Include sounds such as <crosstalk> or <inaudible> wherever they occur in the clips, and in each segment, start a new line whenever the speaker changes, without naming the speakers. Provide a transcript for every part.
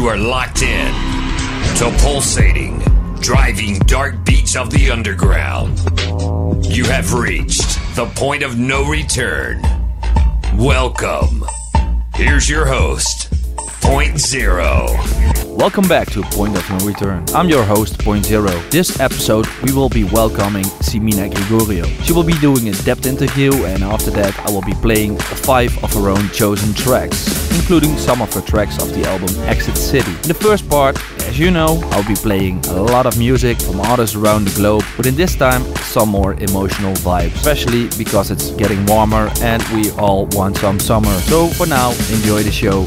You are locked in to pulsating, driving dark beats of the underground. You have reached the point of no return. Welcome. Here's your host, Point Zero.
Welcome back to Point of No Return. I'm your host, Point Zero. This episode, we will be welcoming Simina Grigoriu. She will be doing a depth interview, and after that, I will be playing five of her own chosen tracks, including some of her tracks of the album Exit City. In the first part, as you know, I'll be playing a lot of music from artists around the globe, but in this time, some more emotional vibes, especially because it's getting warmer and we all want some summer. So for now, enjoy the show.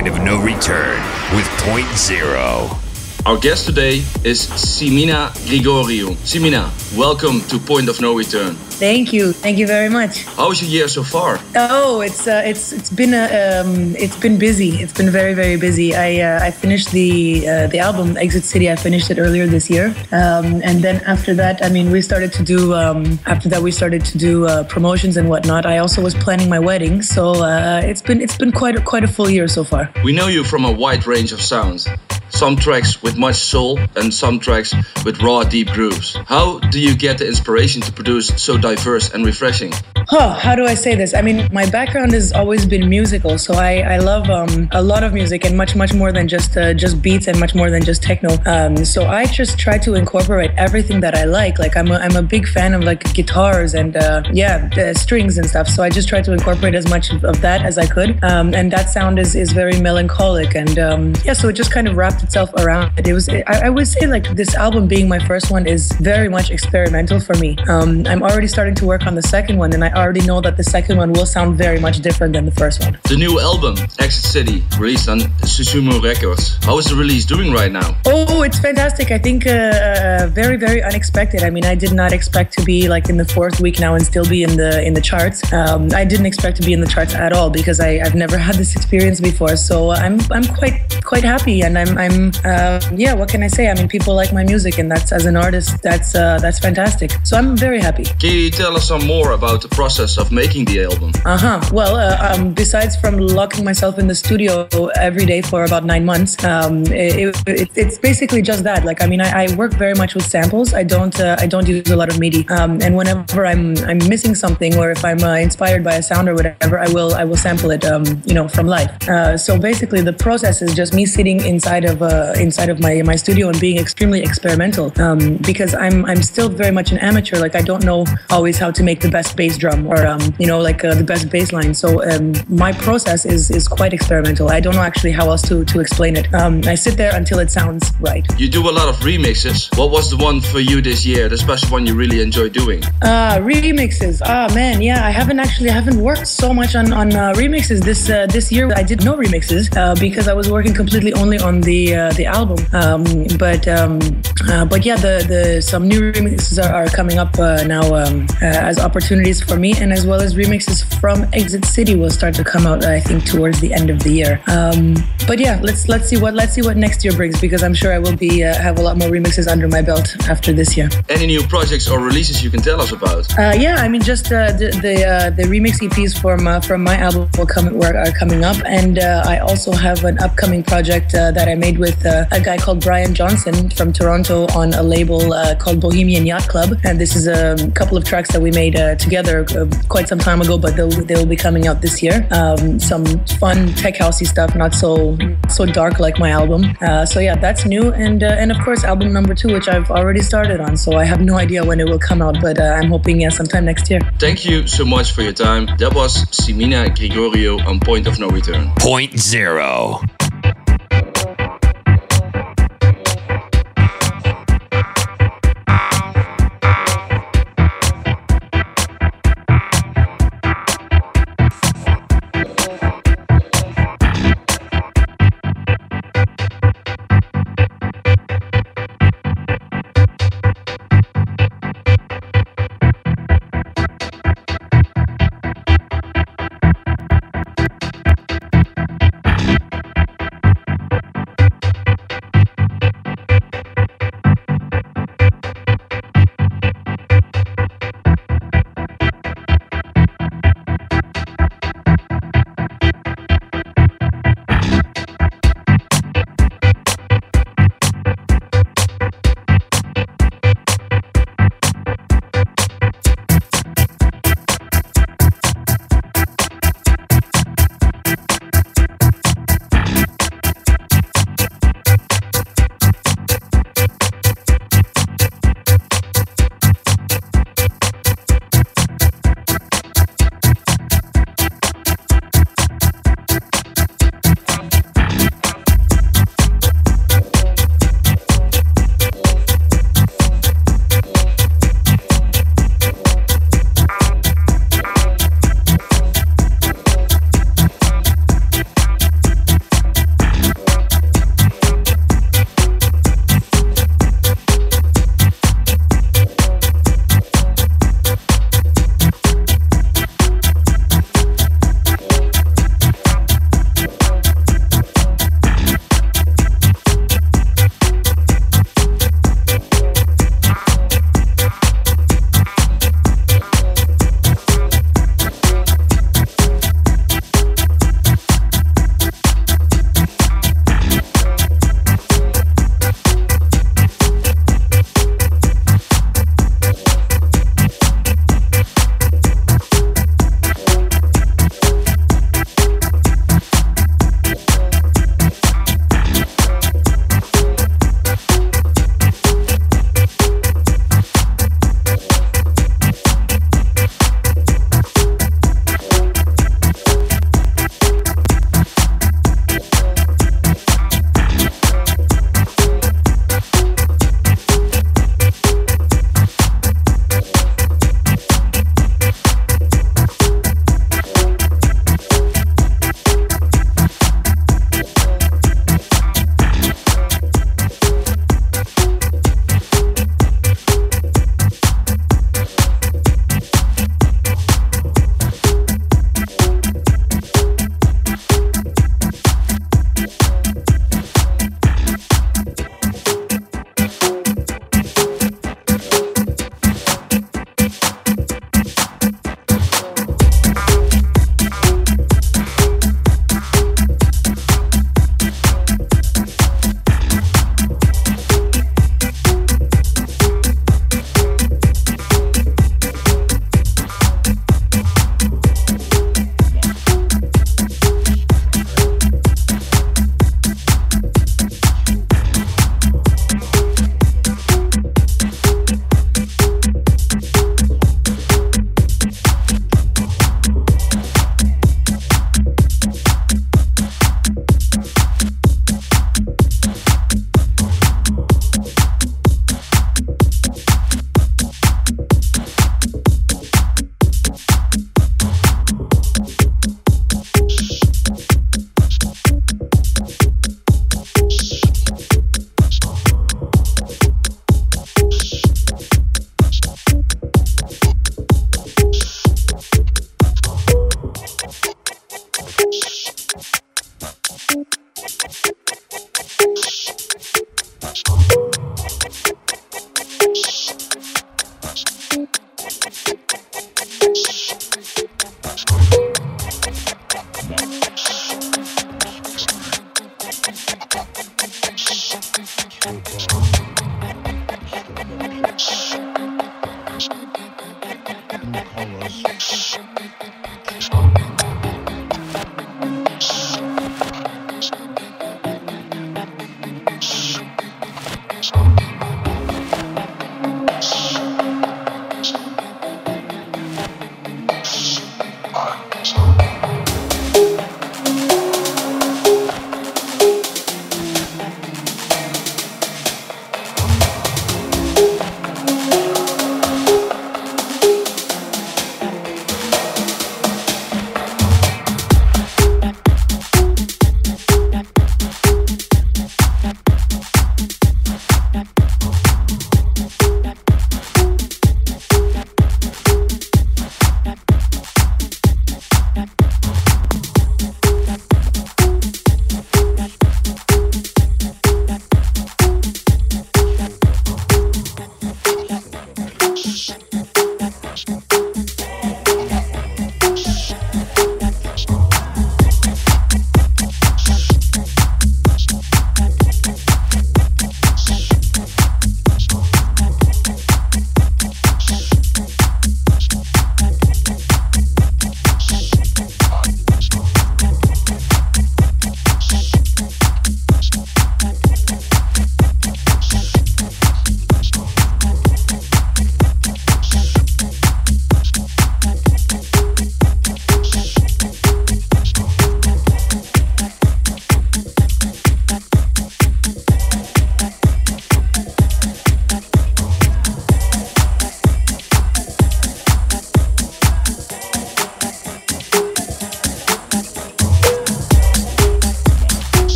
Point of no return with Point Zero.
Our guest today is Simina Grigoriu. Simina, welcome to Point of No Return.
Thank you, thank you very much.
How was your year so far?
Oh, it's uh, it's it's been a, um, it's been busy. It's been very very busy. I uh, I finished the uh, the album Exit City. I finished it earlier this year, um, and then after that, I mean, we started to do um, after that we started to do uh, promotions and whatnot. I also was planning my wedding, so uh, it's been it's been quite a, quite a full year so far.
We know you from a wide range of sounds some tracks with much soul and some tracks with raw deep grooves. How do you get the inspiration to produce so diverse and refreshing?
Huh, how do I say this? I mean, my background has always been musical, so I, I love um, a lot of music and much much more than just uh, just beats and much more than just techno. Um, so I just try to incorporate everything that I like. Like I'm a, I'm a big fan of like guitars and uh, yeah strings and stuff. So I just try to incorporate as much of that as I could, um, and that sound is is very melancholic and um, yeah. So it just kind of wrapped itself around it. It was I, I, would say like this album being my first one is very much experimental for me. Um, I'm already starting to work on the second one, and I already know that the second one will sound very much different than the first one.
The new album, Exit City, released on Susumu Records. How is the release doing right now?
Oh, it's fantastic. I think uh, uh, very, very unexpected. I mean, I did not expect to be like in the fourth week now and still be in the in the charts. Um, I didn't expect to be in the charts at all because I, have never <laughs> had this experience before. So I'm I'm quite quite happy, and I'm I'm uh, yeah. What can I say? I mean, people like my music, and that's as an artist, that's uh, that's fantastic. So I'm very happy.
Can you tell us some more about the process? of making the album?
Uh huh. Well, uh, um, besides from locking myself in the studio every day for about nine months, um, it, it, it's basically just that. Like, I mean, I, I work very much with samples. I don't uh, I don't use a lot of MIDI. Um, and whenever I'm I'm missing something or if I'm uh, inspired by a sound or whatever, I will I will sample it. Um, you know, from life. Uh, so basically, the process is just me sitting inside of uh, inside of my my studio and being extremely experimental. Um, because I'm I'm still very much an amateur. Like, I don't know always how to make the best bass drum or um, you know like uh, the best bass line. So um, my process is is quite experimental. I don't know actually how else to to explain it. Um, I sit there until it sounds right.
You do a lot of remixes. What was the one for you this year? The special one you really enjoy doing?
Uh, remixes. Ah oh, man, yeah. I haven't actually I haven't worked so much on on uh, remixes this uh, this year. I did no remixes uh, because I was working completely only on the uh, the album. Um, but um, uh, but yeah, the the some new remixes are, are coming up now um, as opportunities for me and as well as remixes from Exit City will start to come out. I think towards the end of the year. Um, but yeah, let's let's see what let's see what next year brings because I'm sure I will be uh, have a lot more remixes under my belt after this year.
Any new projects or releases you can tell us about?
Uh, yeah, I mean just uh, the the, uh, the remix EPs from uh, from my album will come are coming up, and uh, I also have an upcoming project that I made with a guy called Brian Johnson from Toronto on a label called Bohemian Yacht Club, and this is a couple of tracks that we made together quite some time ago, but they'll, they will be coming out this year. Um, some fun tech housey stuff, not so so dark like my album. Uh, so yeah, that's new, and uh, and of course album number two, which I've already started on. So I have no idea when it will come out, but uh, I'm hoping yeah, sometime next year.
Thank you so much for your time. That was Simina Grigoriu on Point of No Return.
Point zero.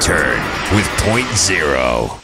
Return with Point Zero.